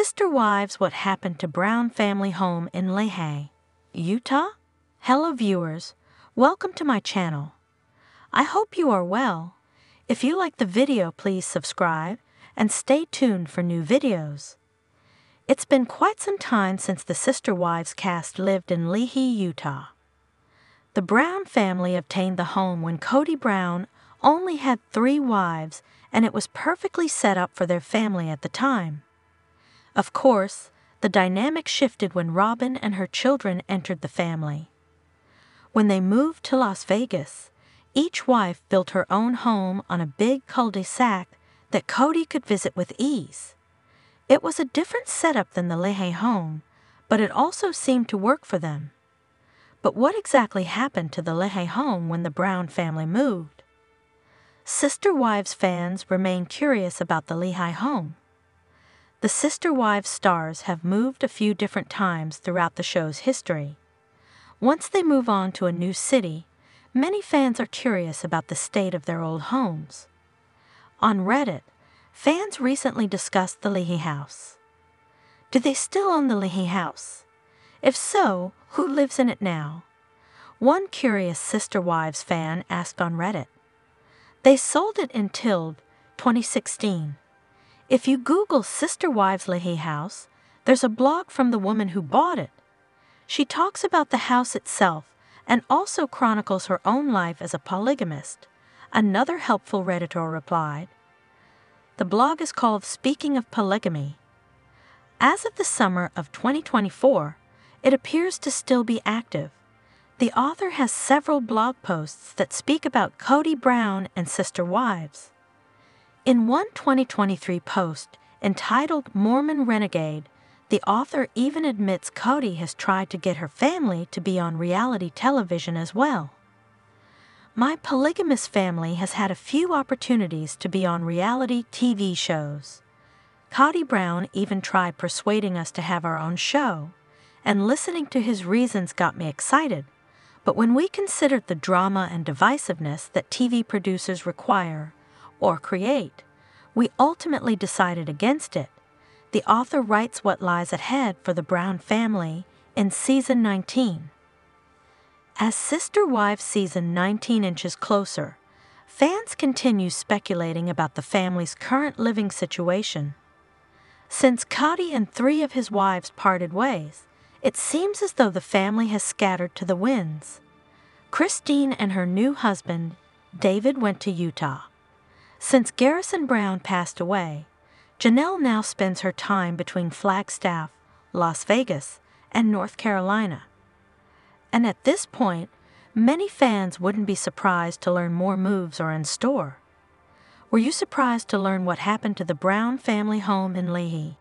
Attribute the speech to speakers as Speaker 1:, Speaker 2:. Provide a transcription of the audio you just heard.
Speaker 1: Sister Wives What Happened to Brown Family Home in Lehi, Utah? Hello, viewers. Welcome to my channel. I hope you are well. If you like the video, please subscribe and stay tuned for new videos. It's been quite some time since the Sister Wives cast lived in Lehi, Utah. The Brown family obtained the home when Kody Brown only had three wives and it was perfectly set up for their family at the time. Of course, the dynamic shifted when Robyn and her children entered the family. When they moved to Las Vegas, each wife built her own home on a big cul-de-sac that Kody could visit with ease. It was a different setup than the Lehi home, but it also seemed to work for them. But what exactly happened to the Lehi home when the Brown family moved? Sister Wives fans remain curious about the Lehi home. The Sister Wives stars have moved a few different times throughout the show's history. Once they move on to a new city, many fans are curious about the state of their old homes. On Reddit, fans recently discussed the Lehi house. Do they still own the Lehi house? If so, who lives in it now? One curious Sister Wives fan asked on Reddit. They sold it in Tilde, 2016. If you Google Sister Wives Lehi House, there's a blog from the woman who bought it. She talks about the house itself and also chronicles her own life as a polygamist. Another helpful Redditor replied. The blog is called Speaking of Polygamy. As of the summer of 2024, it appears to still be active. The author has several blog posts that speak about Kody Brown and Sister Wives. In one 2023 post entitled Mormon Renegade, the author even admits Kody has tried to get her family to be on reality television as well. My polygamous family has had a few opportunities to be on reality TV shows. Kody Brown even tried persuading us to have our own show, and listening to his reasons got me excited. But when we considered the drama and divisiveness that TV producers require, or create, we ultimately decided against it. The author writes what lies ahead for the Brown family in season 19. As Sister Wives season 19 inches closer, fans continue speculating about the family's current living situation. Since Kody and three of his wives parted ways, it seems as though the family has scattered to the winds. Christine and her new husband, David, went to Utah. Since Garrison Brown passed away, Janelle now spends her time between Flagstaff, Las Vegas, and North Carolina. And at this point, many fans wouldn't be surprised to learn more moves are in store. Were you surprised to learn what happened to the Brown family home in Lehi?